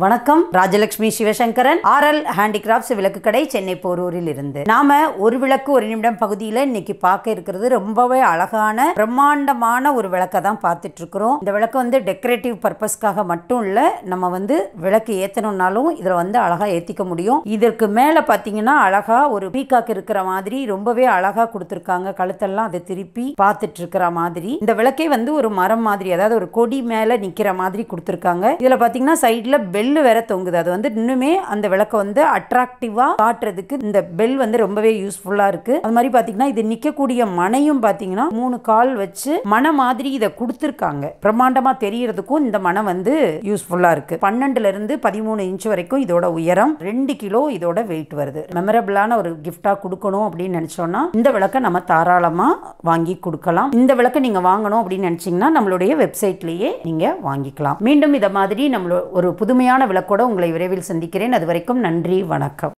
வணக்கம். Rajalakshmi Sivasankaran RL handicrafts விளக்கு கடை சென்னை போரூரில் இருந்து. நாம ஒரு விளக்கு ஒரு நிமிடம் பகுதியில் இன்னைக்கு பார்க்க இருக்கிறது ரொம்பவே அழகான பிரம்மாண்டமான ஒரு விளக்கை தான் பார்த்துட்டு இருக்கிறோம். இந்த விளக்கு வந்து டெக்கரேட்டிவ் பர்பஸ்க்காக மட்டும் இல்ல நம்ம வந்து விளக்கு ஏத்தணும்னாலும் இதுல வந்து அழகா ஏத்திக்க முடியும். இதற்கு மேல பாத்தீங்கன்னா அழகா ஒரு பீகாக் இருக்கிற மாதிரி ரொம்பவே அழகா கொடுத்துருக்காங்க. கழுத்தெல்லாம் அதை திருப்பி பார்த்துட்டு இருக்கிற மாதிரி. இந்த விளக்கே வந்து ஒரு மரம் மாதிரி அதாவது ஒரு கொடி மேல நிக்கிற மாதிரி கொடுத்துருக்காங்க. இதுல பாத்தீங்கன்னா சைடுல பெல் வேற தொங்குது. அது வந்து இன்னுமே அந்த விளக்கை வந்து அட்ராக்டிவா காட்டுறதுக்கு இந்த பெல் வந்து ரொம்பவே யூஸ்ஃபுல்லா இருக்கு. அது மாதிரி பாத்தீங்கன்னா இது நிக்கக்கூடிய மனையும் பாத்தீங்கன்னா மூணு கால் வச்சு மன மாதிரி இதை கொடுத்துருக்காங்க. பிரம்மாண்டமா தெரியறதுக்கும் இந்த மனம் வந்து யூஸ்ஃபுல்லா இருக்கு. பன்னெண்டுல இருந்து பதிமூணு இன்ச் வரைக்கும் இதோட உயரம் ரெண்டு கிலோ இதோட வெயிட் வருது. மெமரபிளான ஒரு கிஃப்டா கொடுக்கணும் அப்படின்னு நினைச்சோம்னா இந்த விளக்கை நம்ம தாராளமா வாங்கி கொடுக்கலாம். இந்த விளக்கை நீங்க வாங்கணும் அப்படின்னு நினைச்சீங்கன்னா நம்மளுடைய வெப்சைட்லயே நீங்க வாங்கிக்கலாம். மீண்டும் இதை மாதிரி நம்மளோட ஒரு புதுமையான விளக்கோட உங்களை விரைவில் சந்திக்கிறேன். அது வரைக்கும் நன்றி வணக்கம்.